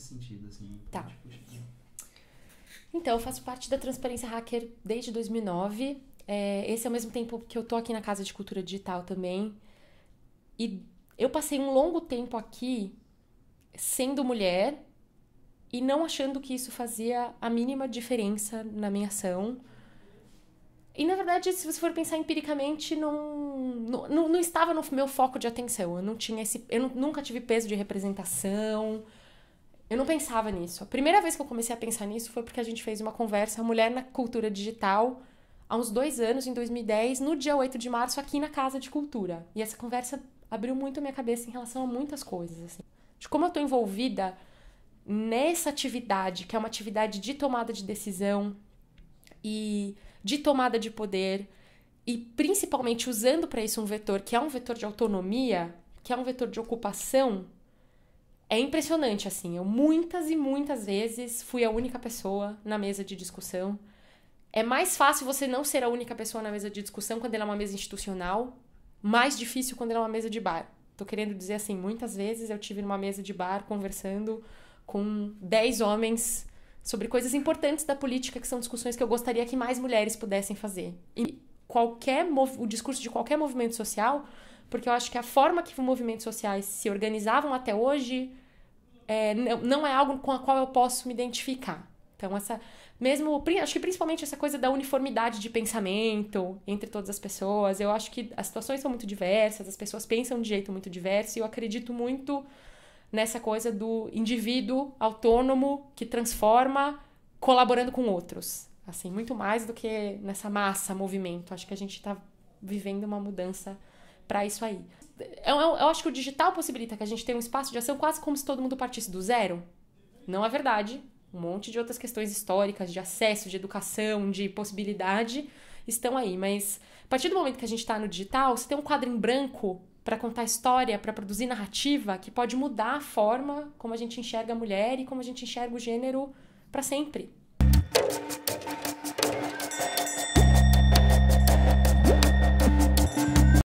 nesse sentido, assim. Tá. Tipo, tipo, Então, eu faço parte da Transparência Hacker desde 2009. É, esse é ao mesmo tempo que eu tô aqui na Casa de Cultura Digital também. E eu passei um longo tempo aqui sendo mulher e não achando que isso fazia a mínima diferença na minha ação. E na verdade, se você for pensar empiricamente, não, não, não estava no meu foco de atenção. Eu não tinha esse. Eu nu- nunca tive peso de representação. Eu não pensava nisso. A primeira vez que eu comecei a pensar nisso foi porque a gente fez uma conversa Mulher na Cultura Digital há uns dois anos, em 2010, no dia 8 de março, aqui na Casa de Cultura. E essa conversa abriu muito a minha cabeça em relação a muitas coisas. Assim. De como eu tô envolvida nessa atividade, que é uma atividade de tomada de decisão e de tomada de poder, e principalmente usando para isso um vetor que é um vetor de autonomia, que é um vetor de ocupação, é impressionante, assim. Eu muitas e muitas vezes fui a única pessoa na mesa de discussão. É mais fácil você não ser a única pessoa na mesa de discussão quando ela é uma mesa institucional, mais difícil quando ela é uma mesa de bar. Tô querendo dizer assim, muitas vezes eu tive numa mesa de bar conversando com 10 homens sobre coisas importantes da política, que são discussões que eu gostaria que mais mulheres pudessem fazer. E qualquer o discurso de qualquer movimento social, porque eu acho que a forma que os movimentos sociais se organizavam até hoje é, não, é algo com a qual eu posso me identificar. Então, essa. Mesmo. Acho que principalmente essa coisa da uniformidade de pensamento entre todas as pessoas. Eu acho que as situações são muito diversas, as pessoas pensam de jeito muito diverso, e eu acredito muito nessa coisa do indivíduo autônomo que transforma colaborando com outros. Assim, muito mais do que nessa massa, movimento. Acho que a gente está vivendo uma mudança para isso aí. Eu, eu, eu acho que o digital possibilita que a gente tenha um espaço de ação quase como se todo mundo partisse do zero. Não é verdade. Um monte de outras questões históricas, de acesso, de educação, de possibilidade estão aí. Mas a partir do momento que a gente está no digital, você tem um quadro em branco para contar história, para produzir narrativa, que pode mudar a forma como a gente enxerga a mulher e como a gente enxerga o gênero para sempre.